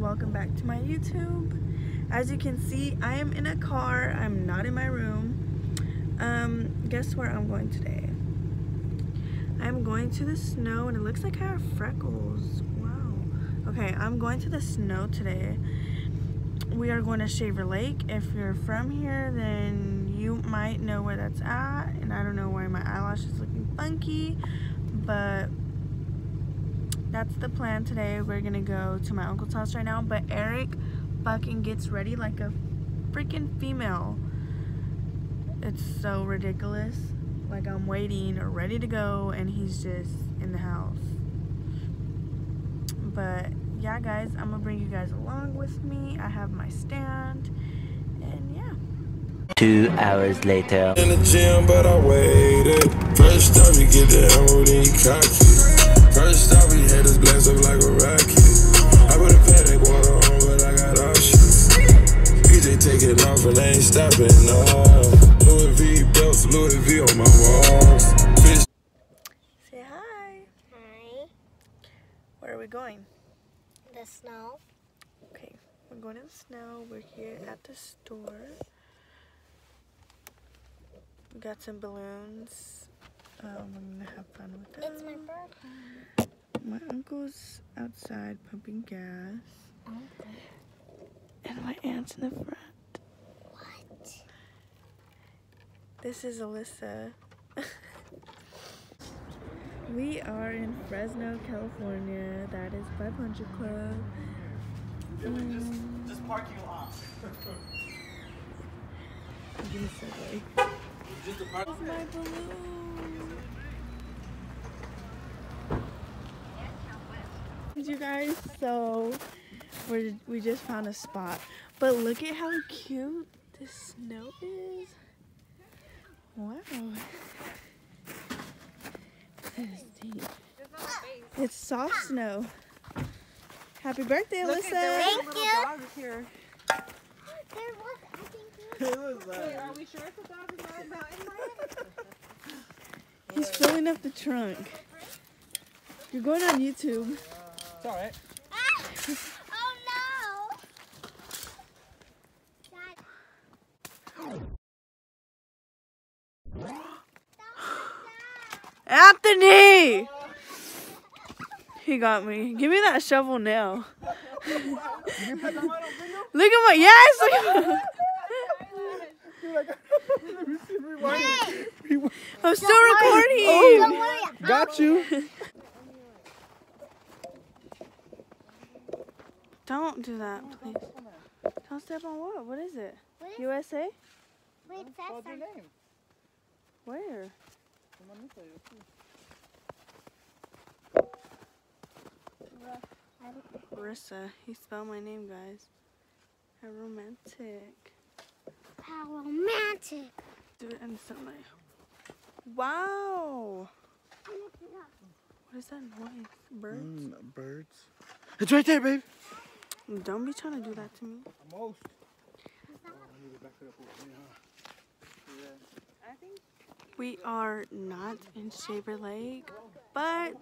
welcome back to my YouTube. As you can see, I am in a car. I'm not in my room. Um, guess where I'm going today? I'm going to the snow and it looks like I have freckles. Wow. Okay, I'm going to the snow today. We are going to Shaver Lake. If you're from here, then you might know where that's at. And I don't know why my eyelash is looking funky, but that's the plan today. We're gonna go to my uncle's house right now, but Eric fucking gets ready like a freaking female. It's so ridiculous. Like I'm waiting or ready to go and he's just in the house. But yeah guys, I'm gonna bring you guys along with me. I have my stand and yeah. Two hours later. In the gym, but I waited. First time you get the emerald, then you cock. First off, we had this blast up like a rocket. I put a paddock water on, but I got options. PJ taking off and I ain't stopping. No. Louis V belts, Louis V on my walls. Fish Say hi. Hi. Where are we going? The snow. Okay, we're going to the snow. We're here at the store. We got some balloons. Um, we're gonna have fun with them. It's my birthday. My uncle's outside pumping gas, and my aunt's in the front. What? This is Alyssa. we are in Fresno, California. That is 500 Club. Um, Just park you lot. give me a second. Just a park. Here's my balloon. You guys, so we we just found a spot, but look at how cute the snow is. Wow, that is deep. It's soft snow. Happy birthday, Alyssa! Thank you. Dog here. There was, I think there It was, Are we sure it's a dog is mountain? He's filling up the trunk. You're going on YouTube. It's alright. was. Ah! Oh no! Dad. Anthony! He got me. Give me that shovel now. look at my yes. Look at my, I'm still recording. Don't. Got you. Don't do that, please. Don't step on what? What is it? What is- USA? Wait, that's What's your name? Where? Marissa. He spelled my name, guys. How romantic. How romantic. Do it instantly. Wow. What is that noise? Birds? Mm, birds. It's right there, babe. Don't be trying to do that to me. Almost. We are not in Shaver Lake, but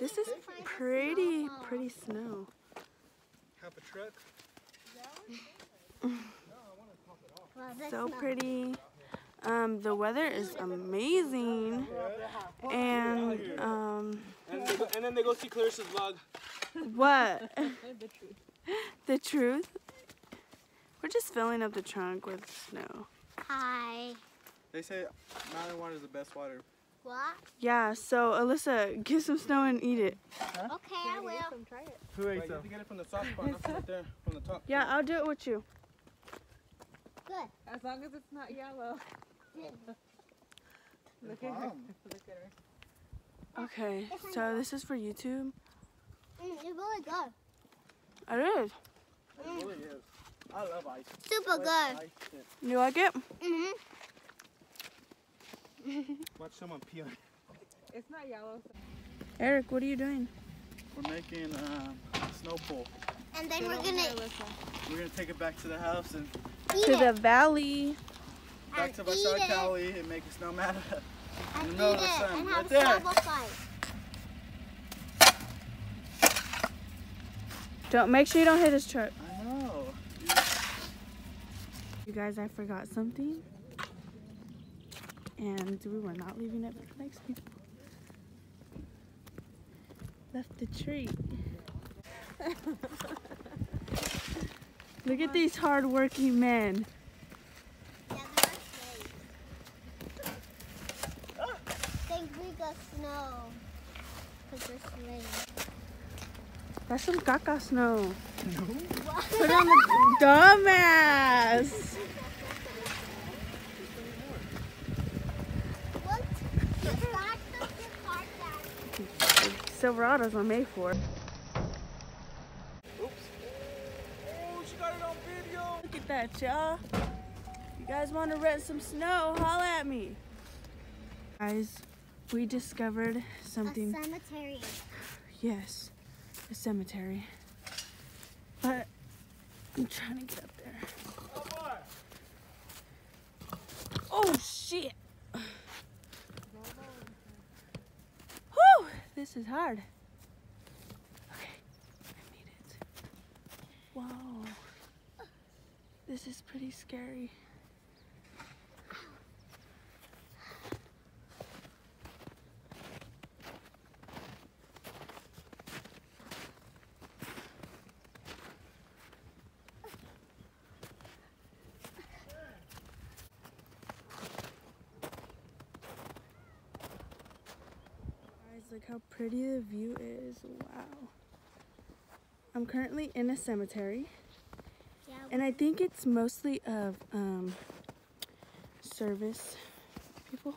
this is pretty, pretty snow. Half a truck. So pretty. Um, the weather is amazing, and um, And, they go, and then they go see Clarissa's vlog. what? the truth. The truth? We're just filling up the trunk with snow. Hi. They say mountain water is the best water. What? Yeah. So Alyssa, get some snow and eat it. Huh? Okay, I will. Who ate You have to get it from the soft spot, not from right there, from the top. Yeah, I'll do it with you. Good. As long as it's not yellow. Look at her. Look at her. Okay. So this is for YouTube. Mm, it's really good. It is. It really is. I love ice. Super good. Ice. Yeah. You like it? Mm-hmm. Watch someone pee on it. It's not yellow. Eric, what are you doing? We're making um, snow pole. And then we're gonna We're gonna take it back to the house and eat To it. the valley. Back And to eat Vasar. Cali and make a snowman. And in the middle of the sun, and right have a there. Don't make sure you don't hit his truck. I know. You guys, I forgot something. And we were not leaving it for the next people. Left the tree. Look at these hardworking men. Yeah, they're sleighing. Think we got snow. Because they're sleighing. That's some caca snow. Put on the dumbass. What? You got the your car down. Silverados are made for. Oops. Oh, she got it on video. Look at that, y'all. You guys want to rent some snow? Holla at me. Guys, we discovered something. A cemetery. Yes, a cemetery. But I'm trying to get up there. Oh shit! Whew! This is hard. Okay, I made it. Wow. This is pretty scary. Look how pretty the view is. Wow. I'm currently in a cemetery, Yeah. and I think it's mostly of um, service people.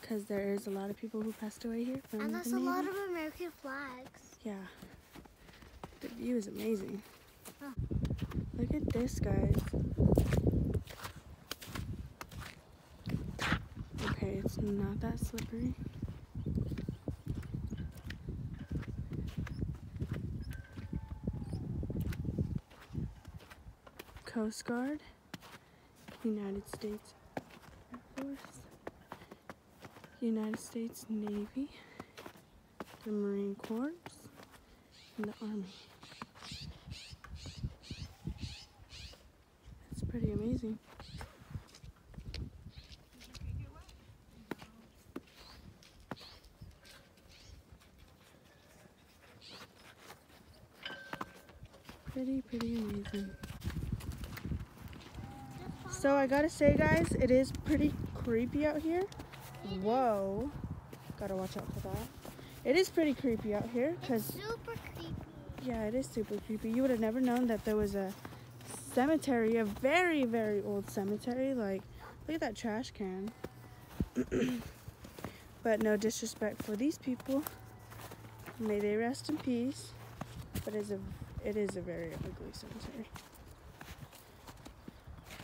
Because there is a lot of people who passed away here from and there's the a lot of American flags. Yeah. The view is amazing. Huh. Look at this, guys. Okay, it's not that slippery. Coast Guard, United States Air Force, United States Navy, the Marine Corps, and the Army. That's pretty amazing. Pretty, pretty amazing. So I gotta say guys, it is pretty creepy out here. Whoa. Gotta watch out for that. It is pretty creepy out here because Super creepy. yeah, it is super creepy. You would have never known that there was a cemetery, a very, very old cemetery. Like, look at that trash can. but no disrespect for these people. May they rest in peace. But it's a, it is a very ugly cemetery.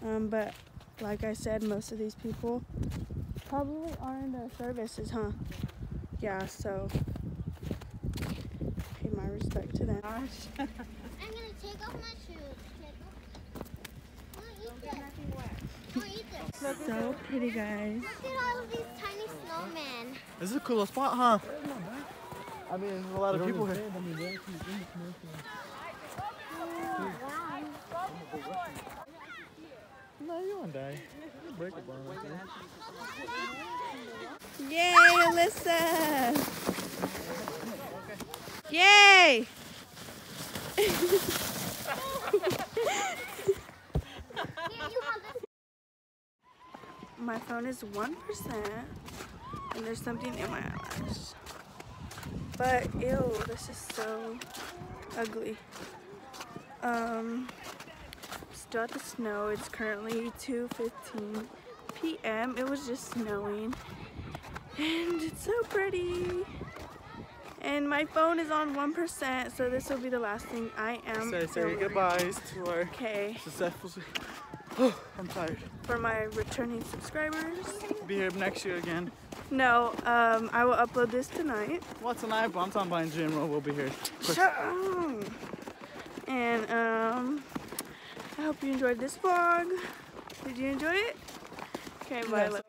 Um, but like I said, most of these people probably are in the services, huh? Yeah, so pay my respect to them. I'm gonna take off my shoes. Take off. I wanna eat this. Eat this. So pretty, guys. Look at all these tiny snowmen. This is a cool spot, huh? I mean, there's a lot of people here. No, you won't die. You break a bone. like. Yay, Alyssa! Yay! Here, you have this. My phone is 1% and there's something in my eyelash. But ew, this is so ugly. Um, still at the snow. It's currently 2.15 p.m. It was just snowing. And it's so pretty. And my phone is on 1%, so this will be the last thing I am Say, say goodbyes to our Okay, successful. Oh, I'm tired. for my returning subscribers. Be here next year again. No, um, I will upload this tonight. What's an iPhone? I'm talking about in general. We'll be here. Shut up. And um, I hope you enjoyed this vlog. Did you enjoy it? Okay, bye.